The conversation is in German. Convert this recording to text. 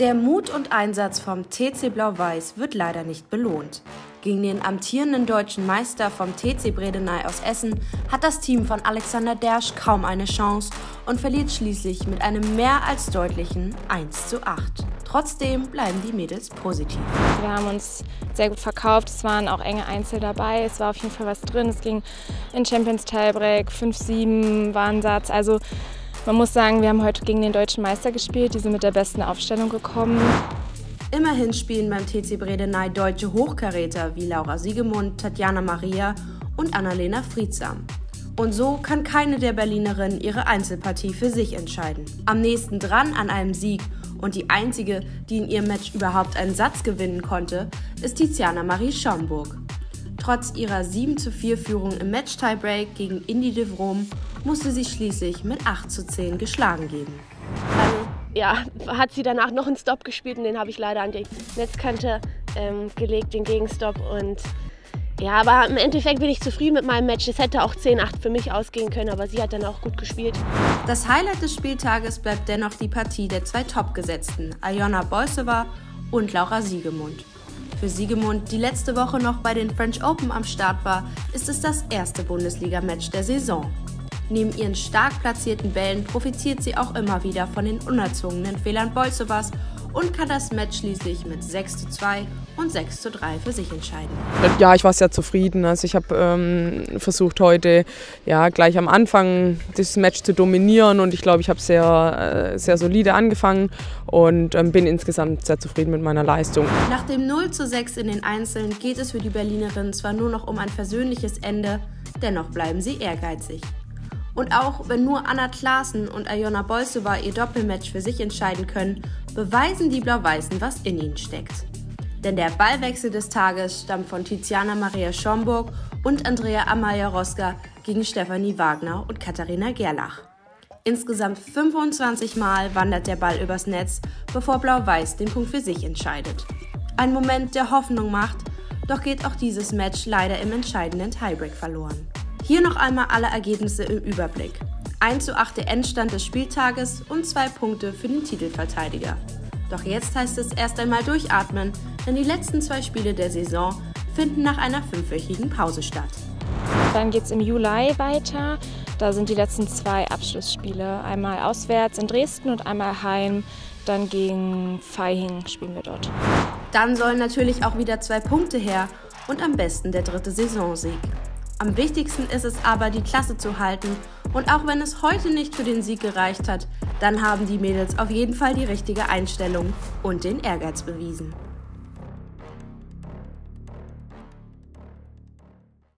Der Mut und Einsatz vom TC Blau-Weiß wird leider nicht belohnt. Gegen den amtierenden deutschen Meister vom TC Bredeney aus Essen hat das Team von Alexander Dersch kaum eine Chance und verliert schließlich mit einem mehr als deutlichen 1 zu 8. Trotzdem bleiben die Mädels positiv. Wir haben uns sehr gut verkauft. Es waren auch enge Einzel dabei. Es war auf jeden Fall was drin. Es ging in Champions Tiebreak, 5-7 war ein Satz. Also man muss sagen, wir haben heute gegen den deutschen Meister gespielt. Die sind mit der besten Aufstellung gekommen. Immerhin spielen beim TC Bredeney deutsche Hochkaräter wie Laura Siegemund, Tatjana Maria und Annalena Friedsam. Und so kann keine der Berlinerinnen ihre Einzelpartie für sich entscheiden. Am nächsten dran an einem Sieg und die einzige, die in ihrem Match überhaupt einen Satz gewinnen konnte, ist Tiziana Marie Schaumburg. Trotz ihrer 7 zu 4 Führung im Match-Tiebreak gegen Indy de Vroom musste sie schließlich mit 8 zu 10 geschlagen geben. Dann ja, hat sie danach noch einen Stop gespielt und den habe ich leider an die Netzkante ähm, gelegt, den Gegenstop. Und ja, aber im Endeffekt bin ich zufrieden mit meinem Match. Es hätte auch 10-8 für mich ausgehen können, aber sie hat dann auch gut gespielt. Das Highlight des Spieltages bleibt dennoch die Partie der zwei Topgesetzten, Ayona Boisova und Laura Siegemund. Für Siegemund, die letzte Woche noch bei den French Open am Start war, ist es das erste Bundesliga-Match der Saison. Neben ihren stark platzierten Bällen profitiert sie auch immer wieder von den unerzwungenen Fehlern Bolsovas und kann das Match schließlich mit 6 zu 2 und 6 zu 3 für sich entscheiden. Ja, ich war sehr zufrieden. Also ich habe ähm, versucht heute ja, gleich am Anfang das Match zu dominieren und ich glaube, ich habe sehr, äh, sehr solide angefangen und ähm, bin insgesamt sehr zufrieden mit meiner Leistung. Nach dem 0 zu 6 in den Einzelnen geht es für die Berlinerinnen zwar nur noch um ein versöhnliches Ende, dennoch bleiben sie ehrgeizig. Und auch wenn nur Anna Klaassen und Ayona Bolsova ihr Doppelmatch für sich entscheiden können, beweisen die Blau-Weißen, was in ihnen steckt. Denn der Ballwechsel des Tages stammt von Tiziana Maria Schomburg und Andrea Amaya Roska gegen Stefanie Wagner und Katharina Gerlach. Insgesamt 25 Mal wandert der Ball übers Netz, bevor Blau-Weiß den Punkt für sich entscheidet. Ein Moment, der Hoffnung macht, doch geht auch dieses Match leider im entscheidenden Tiebreak verloren. Hier noch einmal alle Ergebnisse im Überblick. 1 zu 8 der Endstand des Spieltages und zwei Punkte für den Titelverteidiger. Doch jetzt heißt es erst einmal durchatmen, denn die letzten zwei Spiele der Saison finden nach einer fünfwöchigen Pause statt. Dann geht es im Juli weiter. Da sind die letzten zwei Abschlussspiele. Einmal auswärts in Dresden und einmal heim. Dann gegen Feihing spielen wir dort. Dann sollen natürlich auch wieder zwei Punkte her und am besten der dritte Saisonsieg. Am wichtigsten ist es aber, die Klasse zu halten. Und auch wenn es heute nicht für den Sieg gereicht hat, dann haben die Mädels auf jeden Fall die richtige Einstellung und den Ehrgeiz bewiesen.